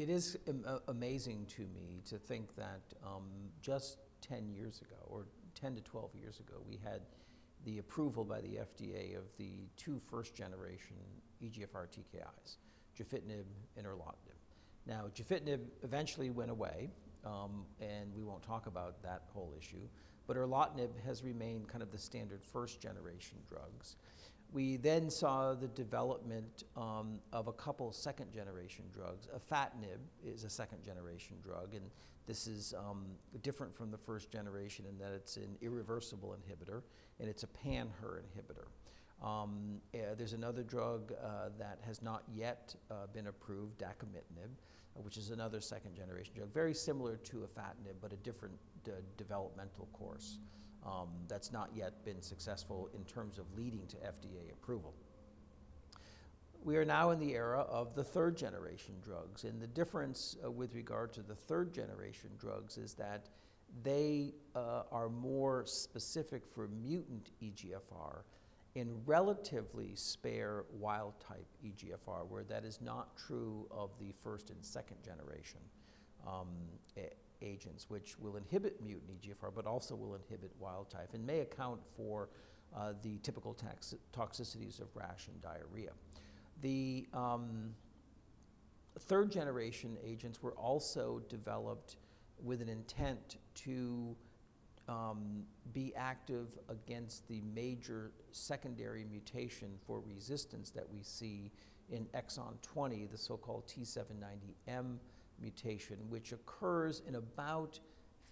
it is amazing to me to think that um, just 10 years ago, or 10 to 12 years ago, we had the approval by the FDA of the two first generation EGFR TKIs, gefitinib and erlotinib. Now, gefitinib eventually went away, um, and we won't talk about that whole issue, but erlotinib has remained kind of the standard first generation drugs. We then saw the development um, of a couple second generation drugs. Afatinib is a second generation drug, and this is um, different from the first generation in that it's an irreversible inhibitor and it's a pan-HER inhibitor. Um, uh, there's another drug uh, that has not yet uh, been approved, dacomitinib, uh, which is another second generation drug, very similar to afatinib, but a different developmental course um, that's not yet been successful in terms of leading to FDA approval. We are now in the era of the third generation drugs, and the difference uh, with regard to the third generation drugs is that they uh, are more specific for mutant EGFR and relatively spare wild type EGFR, where that is not true of the first and second generation um, agents, which will inhibit mutant EGFR, but also will inhibit wild type and may account for uh, the typical toxicities of rash and diarrhea. The um, third generation agents were also developed with an intent to um, be active against the major secondary mutation for resistance that we see in exon 20, the so-called T790M mutation, which occurs in about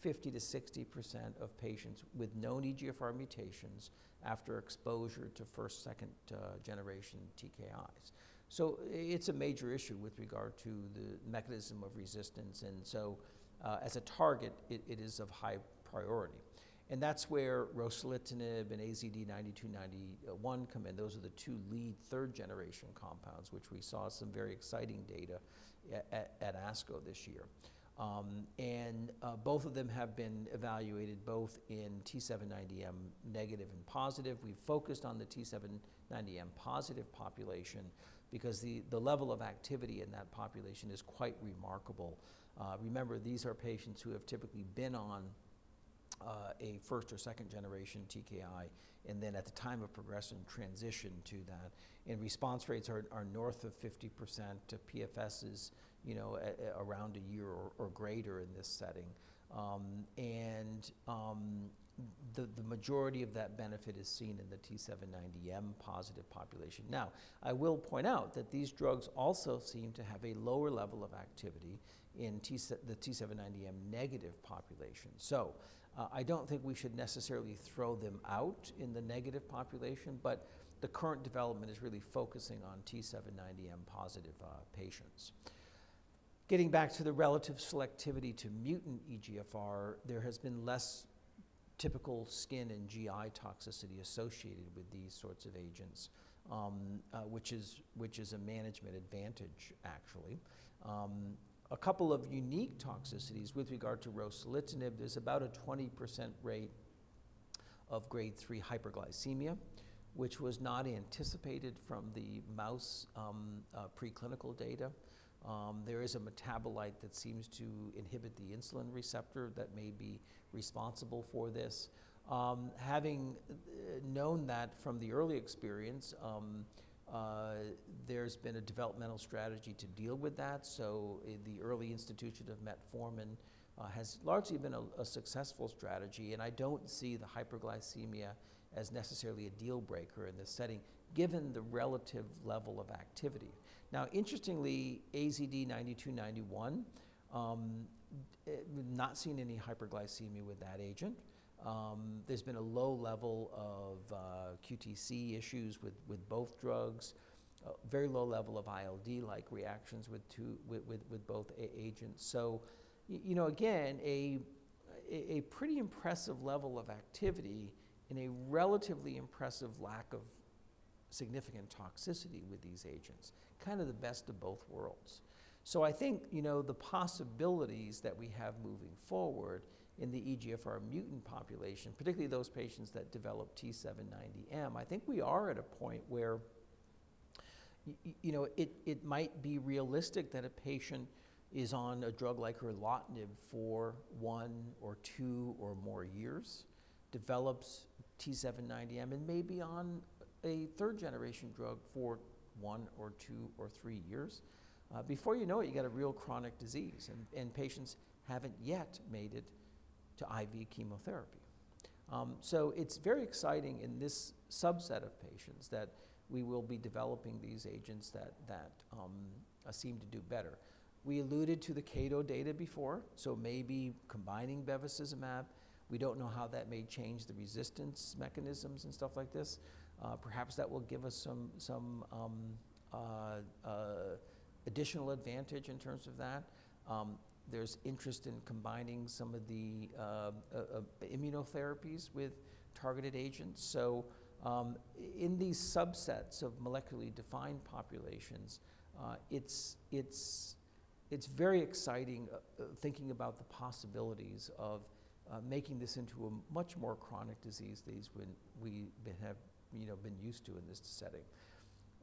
50 to 60% of patients with known EGFR mutations after exposure to first, second uh, generation TKIs. So it's a major issue with regard to the mechanism of resistance. And so uh, as a target, it, it is of high priority. And that's where rociletinib and AZD9291 come in. Those are the two lead third generation compounds, which we saw some very exciting data at, at ASCO this year. Um, and uh, both of them have been evaluated both in T790M negative and positive. We've focused on the T790M positive population because the, the level of activity in that population is quite remarkable. Uh, remember, these are patients who have typically been on uh, a first or second generation TKI, and then at the time of progression, transition to that. And response rates are, are north of 50%, to is you know, a, a around a year or, or, greater in this setting. Um, and um, the, the majority of that benefit is seen in the T790M positive population. Now, I will point out that these drugs also seem to have a lower level of activity in T the T790M negative population. So uh, I don't think we should necessarily throw them out in the negative population, but the current development is really focusing on T790M positive uh, patients. Getting back to the relative selectivity to mutant EGFR, there has been less typical skin and GI toxicity associated with these sorts of agents, um, uh, which, is, which is a management advantage, actually. Um, a couple of unique toxicities with regard to rociletinib, there's about a 20% rate of grade 3 hyperglycemia, which was not anticipated from the mouse um, uh, preclinical data. Um, there is a metabolite that seems to inhibit the insulin receptor that may be responsible for this. Um, having uh, known that from the early experience, um, uh, there's been a developmental strategy to deal with that. So uh, the early institution of metformin uh, has largely been a, a, successful strategy, and I don't see the hyperglycemia as necessarily a deal breaker in this setting, given the relative level of activity. Now, interestingly, AZD 9291, um, eh, not seen any hyperglycemia with that agent. Um, there's been a low level of uh, QTC issues with, with both drugs, uh, very low level of ILD-like reactions with, two, with, with, with both agents. So, you know, again, a, a pretty impressive level of activity in a relatively impressive lack of significant toxicity with these agents, kind of the best of both worlds. So I think, you know, the possibilities that we have moving forward in the EGFR mutant population, particularly those patients that develop T790M, I think we are at a point where, you know, it, it might be realistic that a patient is on a drug like erlotinib for one or two or more years, develops T790M, and may be on a third generation drug for one or two or three years. Uh, before you know it, you got a real chronic disease, and, and patients haven't yet made it to IV chemotherapy. Um, so it's very exciting in this subset of patients that we will be developing these agents that, that um, uh, seem to do better. We alluded to the CATO data before, so maybe combining bevacizumab, we don't know how that may change the resistance mechanisms and stuff like this. Uh, perhaps that will give us some, some um, uh, uh, additional advantage in terms of that. Um, there's interest in combining some of the uh, uh, uh, immunotherapies with targeted agents. So um, in these subsets of molecularly defined populations, it's, it's, it's very exciting thinking about the possibilities of uh, making this into a much more chronic disease these when we have you know, been used to in this setting.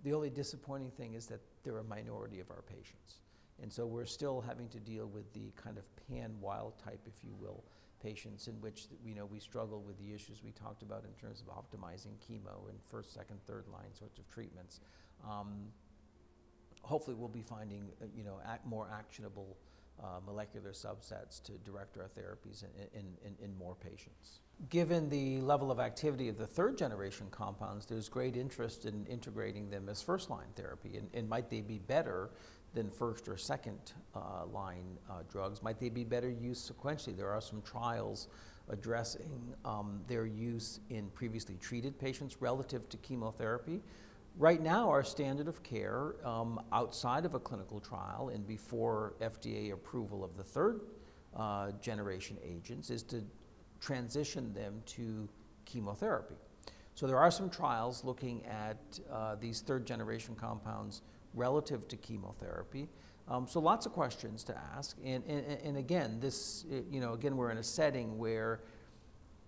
The only disappointing thing is that they're a minority of our patients. And so we're still having to deal with the kind of pan wild type, if you will, patients in which you know, we struggle with the issues we talked about in terms of optimizing chemo and first, second, third line sorts of treatments. Um, hopefully we'll be finding uh, you know, more actionable uh, molecular subsets to direct our therapies in, in, in, in, more patients. Given the level of activity of the third generation compounds, there's great interest in integrating them as first line therapy. And, and might they be better than first or second uh, line uh, drugs? Might they be better used sequentially? There are some trials addressing um, their use in previously treated patients relative to chemotherapy. Right now, our standard of care um, outside of a clinical trial and before FDA approval of the third uh, generation agents is to transition them to chemotherapy. So there are some trials looking at uh, these third generation compounds relative to chemotherapy. Um, so lots of questions to ask. And, and, and again, this, you know, again, we're in a setting where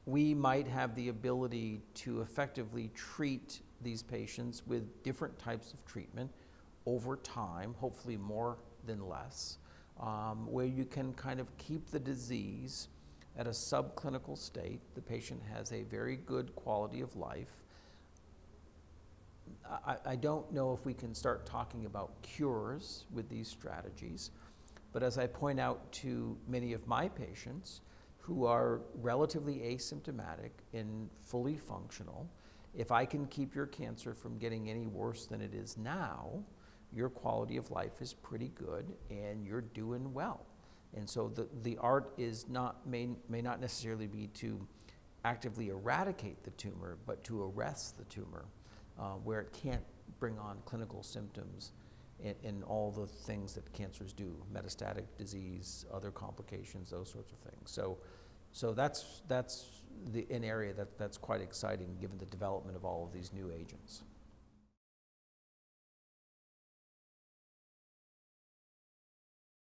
we might have the ability to effectively treat these patients with different types of treatment over time, hopefully more than less, um, where you can kind of keep the disease at a subclinical state. The patient has a very good quality of life. I, I don't know if we can start talking about cures with these strategies, but as I point out to many of my patients who are relatively asymptomatic and fully functional, if I can keep your cancer from getting any worse than it is now, your quality of life is pretty good and you're doing well. And so the, the art is not, may, may not necessarily be to actively eradicate the tumor, but to arrest the tumor uh, where it can't bring on clinical symptoms and, all the things that cancers do, metastatic disease, other complications, those sorts of things. So, so that's, that's the, an area that, that's quite exciting given the development of all of these new agents.